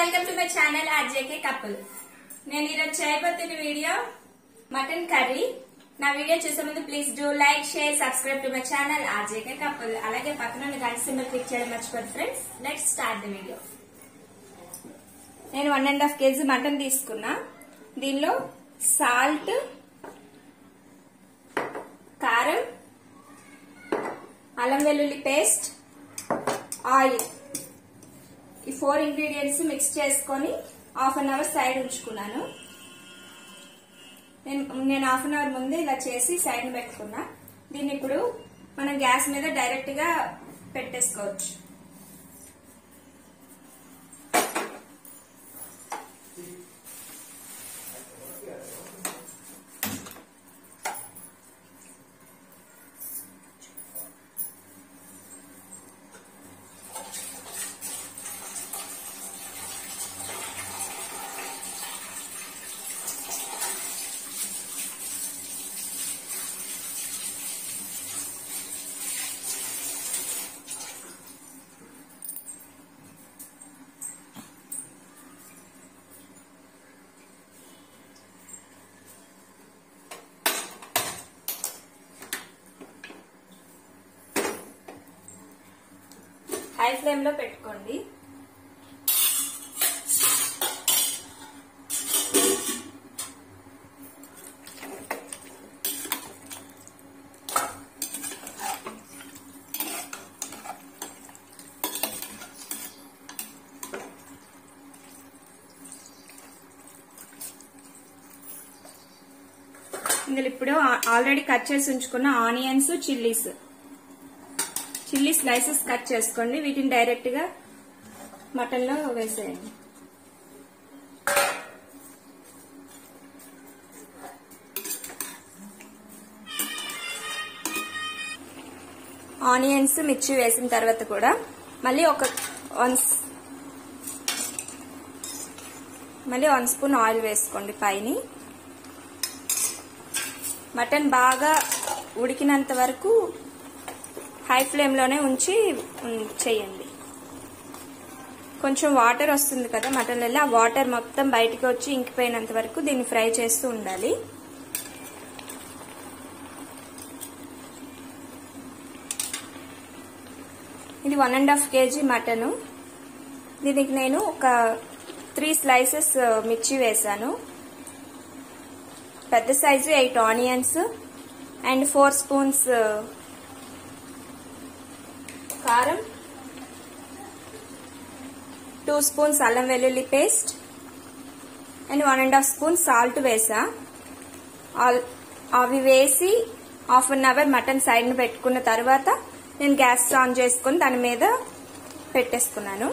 Welcome to my channel RJK couple నేను ఈరోజు చేయబోతున్న వీడియో మటన్ కర్రీ. నా వీడియో చూసే ముందు please do like share subscribe to my channel RJK couple అలాగే పక్కన గంట సింబల్ క్లిక్ చేయడం మర్చిపోదు friends let start the video నేను one and half KG mutton తీసుకున్నా. దీనిలో సాల్ట్ కారం అల్లం వెల్లుల్లి పేస్ట్ ఆయిల్ ఈ ఫోర్ ఇంగ్రీడియంట్స్ మిక్స్ చేసుకొని హాఫ్ అన్ అవర్ సైడ్ ఉంచుకున్నాను. నేను నేను హాఫ్ అన్ అవర్ ముందే ఇలా చేసి సైడ్ పెట్టుకున్నా. దీన్ని ఇప్పుడు మనం గ్యాస్ మీద డైరెక్ట్గా పెట్టేసుకోవచ్చు. హై ఫ్లేమ్లో పెట్టుకోండి. ఇందులో ఇప్పుడు ఆల్రెడీ కట్ చేసి ఉంచుకున్న onions chillies. Chilli slices cut చేసుకోండి. వీటిని డైరెక్ట్గా మటన్లో వేసేయండి. ఆనియన్స్ మిర్చి వేసిన తర్వాత కూడా మళ్ళీ ఒక వన్ మళ్ళీ వన్ స్పూన్ ఆయిల్ వేసుకోండి పైని. మటన్ బాగా ఉడికినంత వరకు హై ఫ్లేమ్లోనే ఉంచి చేయండి. కొంచెం వాటర్ వస్తుంది కదా మటన్లలో ఆ వాటర్ మొత్తం బయటకు వచ్చి ఇంకిపోయినంత వరకు దీన్ని ఫ్రై చేస్తూ ఉండాలి. ఇది one and half KG mutton. దీనికి నేను ఒక త్రీ స్లైసెస్ మిర్చి వేసాను. పెద్ద size eight onions and four spoons కారం టూ స్పూన్స్ అల్లం వెల్లుల్లి paste and one and half spoon salt వేసా. అవి వేసి హాఫ్ అన్ అవర్ మటన్ సైడ్ని పెట్టుకున్న తర్వాత నేను గ్యాస్ ఆన్ చేసుకుని దాని మీద పెట్టేసుకున్నాను.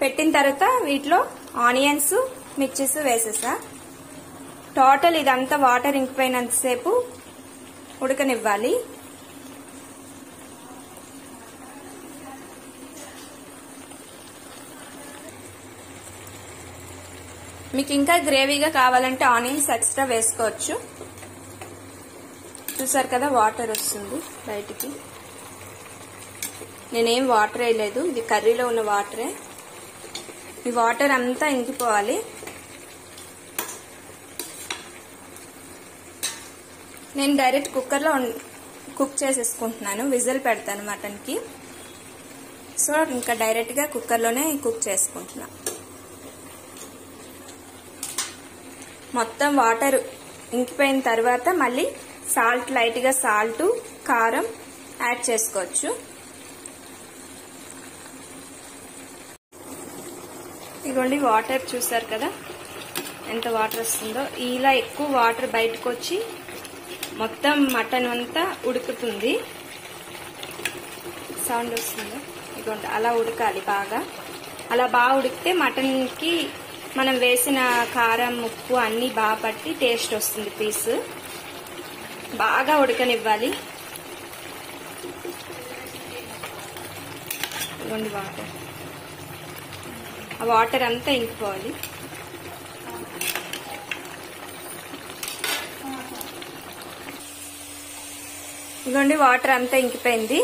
పెట్టిన తర్వాత వీటిలో ఆనియన్స్ మిర్చిస్ వేసేసా. టోటల్ ఇదంతా వాటర్ ఇంకిపోయినంతసేపు ఉడకనివ్వాలి. మీకు ఇంకా గ్రేవీగా కావాలంటే ఆనియన్స్ ఎక్స్ట్రా వేసుకోవచ్చు. చూసారు కదా వాటర్ వస్తుంది బయటికి. నేనేం వాటర్ వేయలేదు ఇది కర్రీలో ఉన్న వాటరే. ఈ వాటర్ అంతా ఇంకిపోవాలి. నేను డైరెక్ట్ కుక్కర్లో కుక్ చేసేసుకుంటున్నాను విజిల్ పెడతాను మటన్కి. సో ఇంకా డైరెక్ట్గా కుక్కర్లోనే కుక్ చేసుకుంటున్నాను మొత్తం వాటర్ ఇంకిపోయిన తర్వాత మళ్ళీ సాల్ట్ లైట్గా సాల్ట్ కారం యాడ్ చేసుకోవచ్చు. ఇదిగోండి వాటర్ చూసారు కదా? ఎంత వాటర్ వస్తుందో. ఇలా ఎక్కువ వాటర్ బయటకు వచ్చి మొత్తం మటన్ అంతా ఉడుకుతుంది. సౌండ్ వస్తుంది? ఇదిగోండి అలా ఉడకాలి బాగా. అలా బాగా ఉడికితే మటన్కి మనం వేసిన కారం ఉప్పు అన్నీ బాగా పట్టి టేస్ట్ వస్తుంది పీస్. బాగా ఉడకనివ్వాలి. ఇవ్వండి వాటర్. ఆ వాటర్ అంతా ఇంకిపోవాలి. ఇదిగోండి వాటర్ అంతా ఇంకిపోయింది.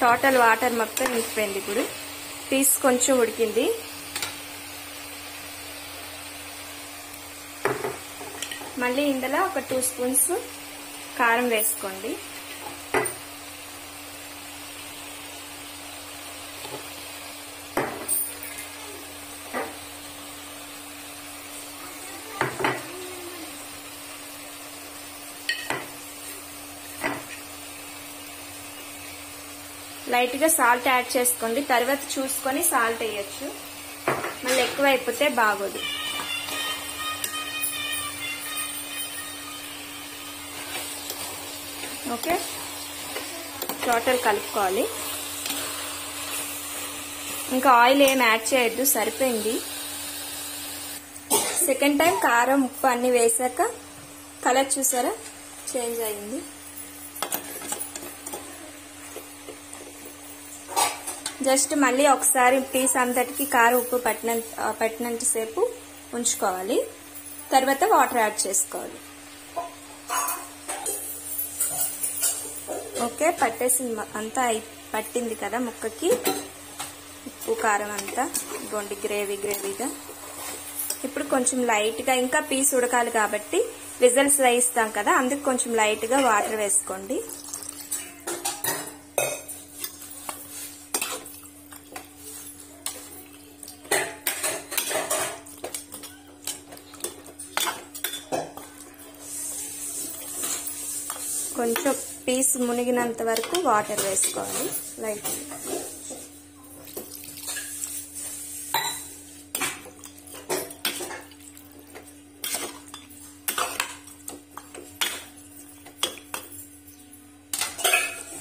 టోటల్ వాటర్ మొత్తం ఇంకిపోయింది ఇప్పుడు. పీస్ కొంచెం ఉడికింది. మళ్ళీ ఇందులో ఒక టూ స్పూన్స్ కారం వేసుకోండి. లైట్గా సాల్ట్ యాడ్ చేసుకోండి. తర్వాత చూసుకొని సాల్ట్ వేయచ్చు. మళ్ళీ ఎక్కువ అయిపోతే బాగోదు. ఓకే? టోటల్ కలుపుకోవాలి. ఇంకా ఆయిల్ ఏం యాడ్ చేయొద్దు సరిపోయింది. సెకండ్ టైం కారం ఉప్పు అన్ని వేసాక కలర్ చూసారా? చేంజ్ అయింది. జస్ట్ మళ్ళీ ఒకసారి పీస్ అంతటికి కారం ఉప్పు పట్టినంత పట్టినంత సేపు ఉంచుకోవాలి. తర్వాత వాటర్ యాడ్ చేసుకోవాలి. ఓకే పట్టేసింది అంతా పట్టింది కదా ముక్కకి. ఉప్పు కారం అంతా. గొండి గ్రేవీ గ్రేవీగా. ఇప్పుడు కొంచెం లైట్గా ఇంకా పీస్ ఉడకాలి కాబట్టి విజల్స్ వేయిస్తాం కదా అందుకు కొంచెం లైట్గా వాటర్ వేసుకోండి. కొంచెం పీస్ మునిగినంత వరకు వాటర్ వేసుకోవాలి. లైట్.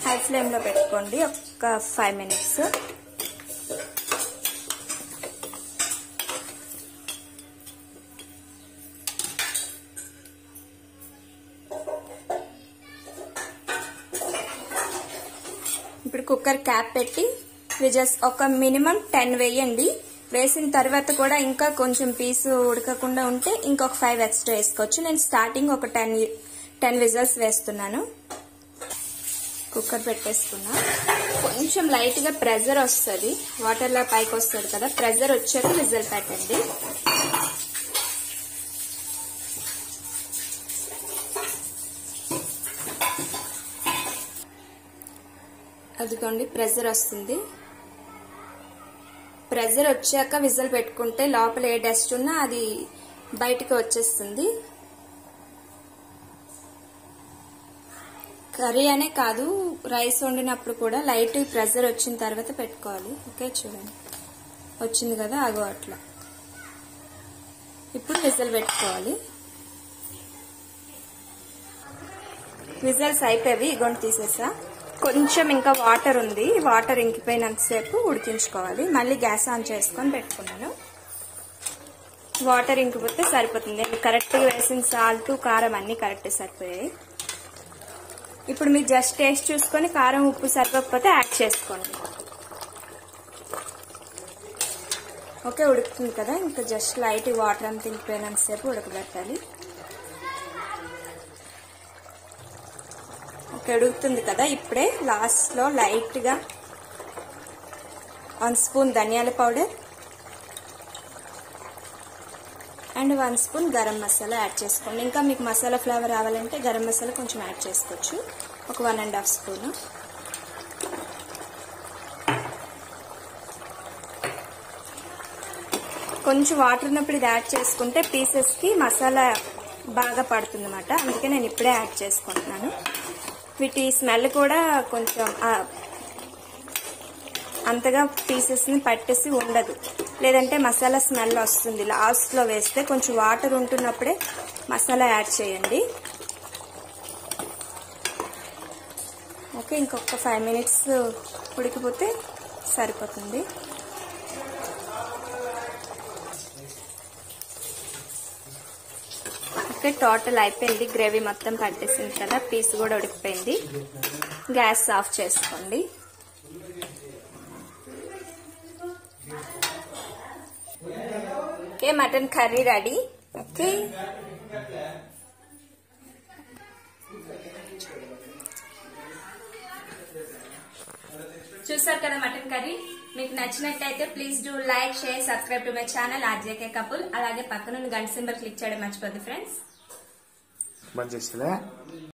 హై ఫ్లేమ్లో పెట్టుకోండి. ఒక ఫైవ్ మినిట్స్. కుక్కర్ క్యాప్ పెట్టి విజస్ ఒక మినిమం టెన్ వేయండి. వేసిన తర్వాత కూడా ఇంకా కొంచెం పీసు ఉడకకుండా ఉంటే ఇంకొక ఫైవ్ ఎక్స్ట్రా వేసుకోవచ్చు. నేను స్టార్టింగ్ ఒక టెన్ టెన్ విజల్స్ వేస్తున్నాను. కుక్కర్ పెట్టేసుకున్నా. కొంచెం లైట్గా ప్రెజర్ వస్తుంది. వాటర్లో పైకి వస్తుంది కదా ప్రెజర్ వచ్చాక విజల్ పెట్టండి. అదిగోండి ప్రెజర్ వస్తుంది. ప్రెజర్ వచ్చాక విజిల్ పెట్టుకుంటే లోపల ఏ డస్ట్ ఉన్నా అది బయటకు వచ్చేస్తుంది. కర్రీ అనే కాదు రైస్ వండినప్పుడు కూడా లైట్ ప్రెజర్ వచ్చిన తర్వాత పెట్టుకోవాలి. ఓకే చూడండి. వచ్చింది కదా అగో అట్లా. ఇప్పుడు విజిల్ పెట్టుకోవాలి. విజిల్స్ అయిపోయి ఇగోండి తీసేసా. కొంచెం ఇంకా వాటర్ ఉంది. వాటర్ ఇంకిపోయినంతసేపు ఉడికించుకోవాలి. మళ్ళీ గ్యాస్ ఆన్ చేసుకొని పెట్టుకున్నాను. వాటర్ ఇంకిపోతే సరిపోతుంది. కరెక్ట్గా వేసిన సాల్ట్ కారం అన్నీ కరెక్ట్ సరిపోయాయి. ఇప్పుడు మీరు జస్ట్ టేస్ట్ చూసుకొని కారం ఉప్పు సరిపోకపోతే యాడ్ చేసుకోండి. ఓకే ఉడుకుతుంది కదా. ఇంకా జస్ట్ లైట్ వాటర్ అంతా ఇంకిపోయినంతసేపు ఉడకబెట్టాలి. ఓకే కదా ఇప్పుడే లాస్ట్లో లైట్గా వన్ స్పూన్ ధనియాల powder and one spoon garam masala add చేసుకోండి. ఇంకా మీకు మసాలా ఫ్లేవర్ రావాలంటే గరం మసాలా కొంచెం యాడ్ చేసుకోవచ్చు. ఒక వన్ అండ్ హాఫ్ స్పూను కొంచెం వాటర్ ఉన్నప్పుడు ఇది యాడ్ చేసుకుంటే పీసెస్కి మసాలా బాగా పడుతుంది అనమాట అందుకే నేను ఇప్పుడే యాడ్ చేసుకుంటున్నాను. వీటి స్మెల్ కూడా కొంచెం అంతగా పీసెస్ని పట్టేసి ఉండదు. లేదంటే మసాలా స్మెల్ వస్తుంది. లాస్ట్లో వేస్తే కొంచెం వాటర్ ఉంటున్నప్పుడే మసాలా యాడ్ చేయండి. ఓకే ఇంకొక ఫైవ్ మినిట్స్ ఉడికిపోతే సరిపోతుంది. ఓకే టోటల్ అయిపోయింది. గ్రేవీ మొత్తం పట్టేసింది కదా పీస్ కూడా ఉడికిపోయింది. గ్యాస్ ఆఫ్ చేసుకోండి. Okay mutton curry ready? Okay. చూసారు కదా మటన్ కర్రీ? మీకు నచ్చినట్టయితే please do like share subscribe to my channel RJK couple. అలాగే పక్కనున్న గంట సింబల్ క్లిక్ చేయడం మర్చిపోద్దు ఫ్రెండ్స్. பஞ்சாயத்தில்